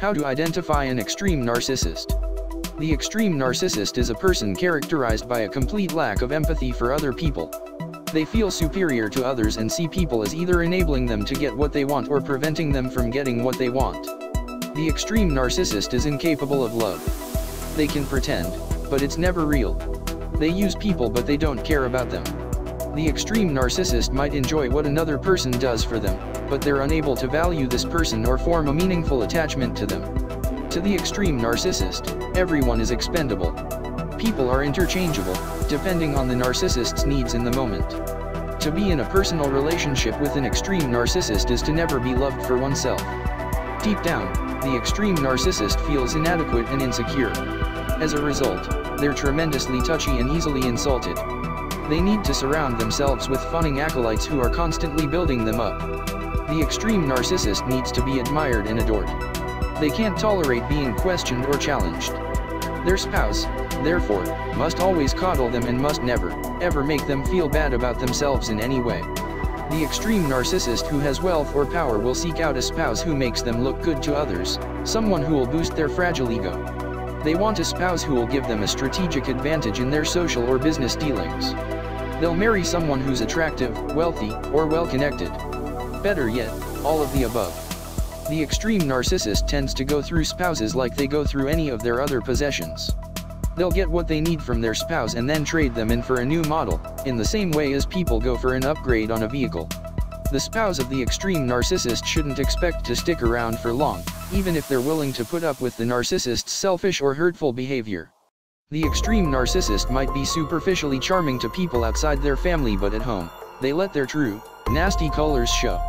How to identify an extreme narcissist. The extreme narcissist is a person characterized by a complete lack of empathy for other people. They feel superior to others and see people as either enabling them to get what they want or preventing them from getting what they want. The extreme narcissist is incapable of love. They can pretend, but it's never real. They use people but they don't care about them. The extreme narcissist might enjoy what another person does for them, but they're unable to value this person or form a meaningful attachment to them. To the extreme narcissist, everyone is expendable. People are interchangeable, depending on the narcissist's needs in the moment. To be in a personal relationship with an extreme narcissist is to never be loved for oneself. Deep down, the extreme narcissist feels inadequate and insecure. As a result, they're tremendously touchy and easily insulted. They need to surround themselves with funning acolytes who are constantly building them up. The extreme narcissist needs to be admired and adored. They can't tolerate being questioned or challenged. Their spouse, therefore, must always coddle them and must never, ever make them feel bad about themselves in any way. The extreme narcissist who has wealth or power will seek out a spouse who makes them look good to others, someone who will boost their fragile ego. They want a spouse who will give them a strategic advantage in their social or business dealings. They'll marry someone who's attractive, wealthy, or well-connected. Better yet, all of the above. The extreme narcissist tends to go through spouses like they go through any of their other possessions. They'll get what they need from their spouse and then trade them in for a new model, in the same way as people go for an upgrade on a vehicle. The spouse of the extreme narcissist shouldn't expect to stick around for long, even if they're willing to put up with the narcissist's selfish or hurtful behavior. The extreme narcissist might be superficially charming to people outside their family but at home, they let their true, nasty colors show.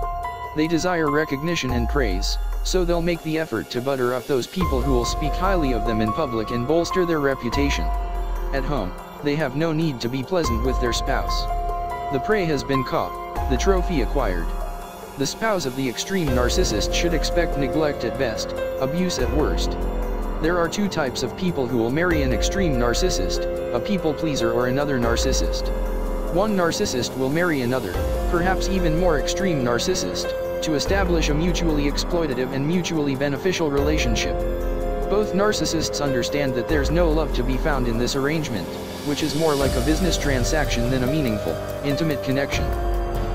They desire recognition and praise, so they'll make the effort to butter up those people who will speak highly of them in public and bolster their reputation. At home, they have no need to be pleasant with their spouse. The prey has been caught, the trophy acquired. The spouse of the extreme narcissist should expect neglect at best, abuse at worst. There are two types of people who will marry an extreme narcissist, a people pleaser or another narcissist. One narcissist will marry another, perhaps even more extreme narcissist, to establish a mutually exploitative and mutually beneficial relationship. Both narcissists understand that there's no love to be found in this arrangement, which is more like a business transaction than a meaningful, intimate connection.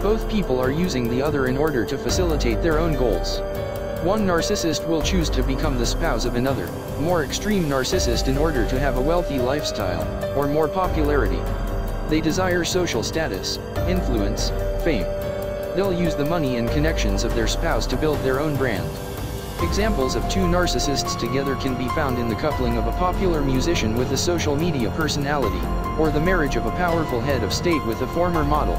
Both people are using the other in order to facilitate their own goals. One narcissist will choose to become the spouse of another, more extreme narcissist in order to have a wealthy lifestyle, or more popularity. They desire social status, influence, fame. They'll use the money and connections of their spouse to build their own brand. Examples of two narcissists together can be found in the coupling of a popular musician with a social media personality, or the marriage of a powerful head of state with a former model.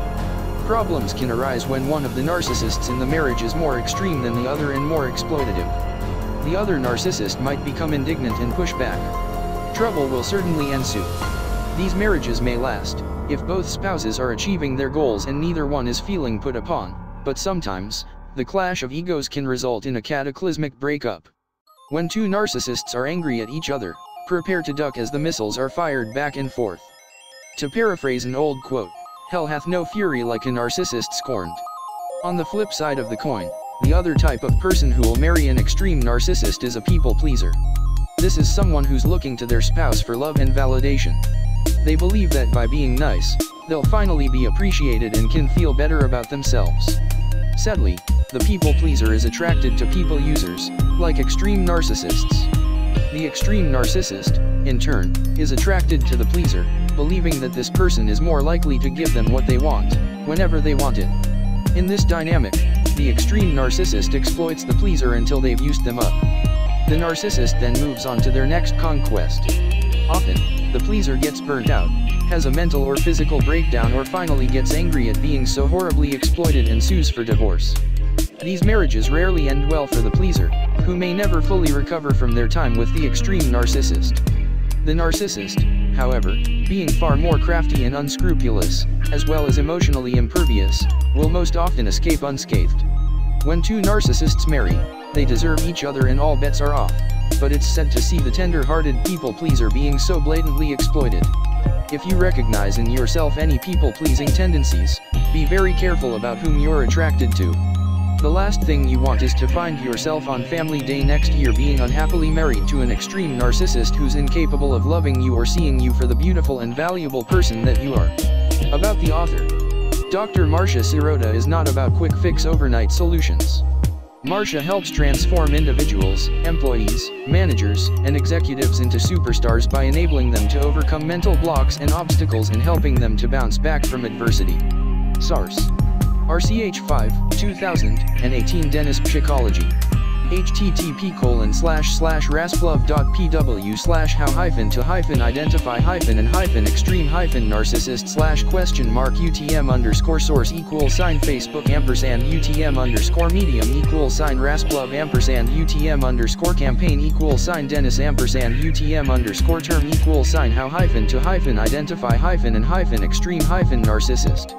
Problems can arise when one of the narcissists in the marriage is more extreme than the other and more exploitative. The other narcissist might become indignant and push back. Trouble will certainly ensue. These marriages may last, if both spouses are achieving their goals and neither one is feeling put upon, but sometimes, the clash of egos can result in a cataclysmic breakup. When two narcissists are angry at each other, prepare to duck as the missiles are fired back and forth. To paraphrase an old quote, hell hath no fury like a narcissist scorned. On the flip side of the coin, the other type of person who will marry an extreme narcissist is a people pleaser. This is someone who's looking to their spouse for love and validation. They believe that by being nice, they'll finally be appreciated and can feel better about themselves. Sadly, the people pleaser is attracted to people users, like extreme narcissists. The extreme narcissist, in turn, is attracted to the pleaser, believing that this person is more likely to give them what they want, whenever they want it. In this dynamic, the extreme narcissist exploits the pleaser until they've used them up. The narcissist then moves on to their next conquest. Often, the pleaser gets burnt out, has a mental or physical breakdown or finally gets angry at being so horribly exploited and sues for divorce. These marriages rarely end well for the pleaser, who may never fully recover from their time with the extreme narcissist. The narcissist, however, being far more crafty and unscrupulous, as well as emotionally impervious, will most often escape unscathed. When two narcissists marry, they deserve each other and all bets are off but it's sad to see the tender-hearted people pleaser being so blatantly exploited. If you recognize in yourself any people-pleasing tendencies, be very careful about whom you're attracted to. The last thing you want is to find yourself on family day next year being unhappily married to an extreme narcissist who's incapable of loving you or seeing you for the beautiful and valuable person that you are. About the author. Dr. Marcia Sirota is not about quick fix overnight solutions. Marcia helps transform individuals, employees, managers, and executives into superstars by enabling them to overcome mental blocks and obstacles and helping them to bounce back from adversity. SARS. RCH 5, 2018 Dennis Psychology. http colon slash slash rasplove.pw slash how hyphen to hyphen identify hyphen and hyphen extreme hyphen narcissist slash question mark utm underscore source equal sign facebook ampersand utm underscore medium equal sign rasplove ampersand utm underscore campaign equal sign dennis ampersand utm underscore term equal sign how hyphen to hyphen identify hyphen and hyphen extreme hyphen narcissist